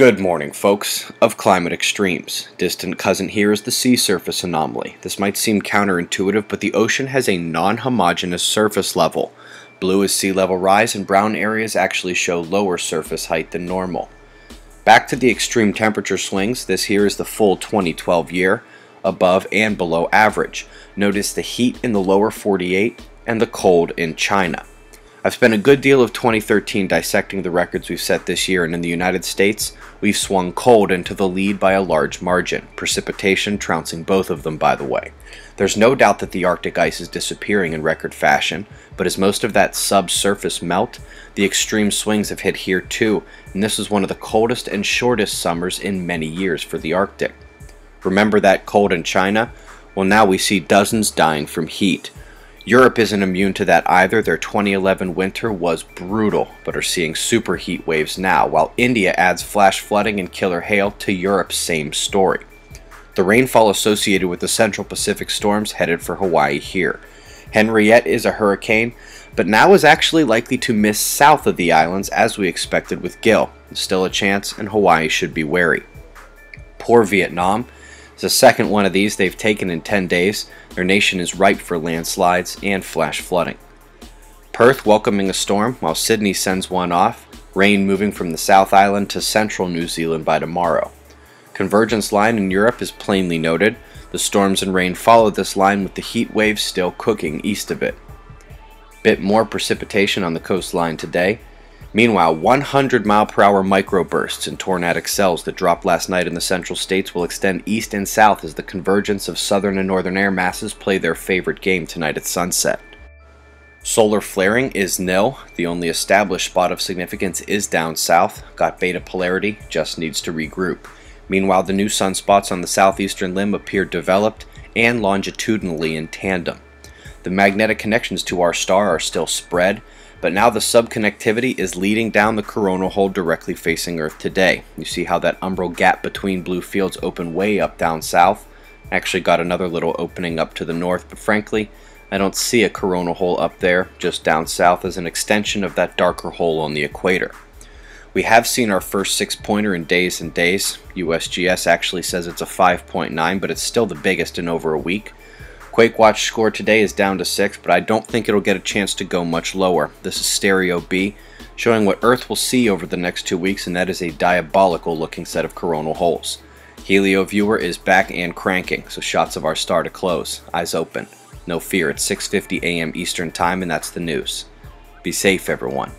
Good morning, folks of climate extremes. Distant cousin here is the sea surface anomaly. This might seem counterintuitive, but the ocean has a non homogeneous surface level. Blue is sea level rise, and brown areas actually show lower surface height than normal. Back to the extreme temperature swings, this here is the full 2012 year, above and below average. Notice the heat in the lower 48 and the cold in China. I've spent a good deal of 2013 dissecting the records we've set this year, and in the United States, we've swung cold into the lead by a large margin, precipitation trouncing both of them, by the way. There's no doubt that the Arctic ice is disappearing in record fashion, but as most of that subsurface melt, the extreme swings have hit here too, and this is one of the coldest and shortest summers in many years for the Arctic. Remember that cold in China? Well, now we see dozens dying from heat. Europe isn't immune to that either. Their 2011 winter was brutal, but are seeing super heat waves now, while India adds flash flooding and killer hail to Europe's same story. The rainfall associated with the Central Pacific storms headed for Hawaii here. Henriette is a hurricane, but now is actually likely to miss south of the islands as we expected with Gil. Still a chance, and Hawaii should be wary. Poor Vietnam it's the second one of these they've taken in 10 days. Their nation is ripe for landslides and flash flooding. Perth welcoming a storm while Sydney sends one off, rain moving from the South Island to central New Zealand by tomorrow. Convergence line in Europe is plainly noted. The storms and rain follow this line with the heat waves still cooking east of it. Bit more precipitation on the coastline today, Meanwhile, 100 mile per hour microbursts and tornadic cells that dropped last night in the central states will extend east and south as the convergence of southern and northern air masses play their favorite game tonight at sunset. Solar flaring is nil. The only established spot of significance is down south. Got beta polarity, just needs to regroup. Meanwhile, the new sunspots on the southeastern limb appear developed and longitudinally in tandem. The magnetic connections to our star are still spread, but now the subconnectivity is leading down the coronal hole directly facing Earth today. You see how that umbral gap between blue fields opened way up down south? Actually got another little opening up to the north, but frankly, I don't see a coronal hole up there, just down south as an extension of that darker hole on the equator. We have seen our first six pointer in days and days. USGS actually says it's a 5.9, but it's still the biggest in over a week. QuakeWatch score today is down to 6, but I don't think it'll get a chance to go much lower. This is Stereo B, showing what Earth will see over the next two weeks, and that is a diabolical looking set of coronal holes. Helioviewer is back and cranking, so shots of our star to close. Eyes open. No fear, it's 6.50 a.m. Eastern Time, and that's the news. Be safe, everyone.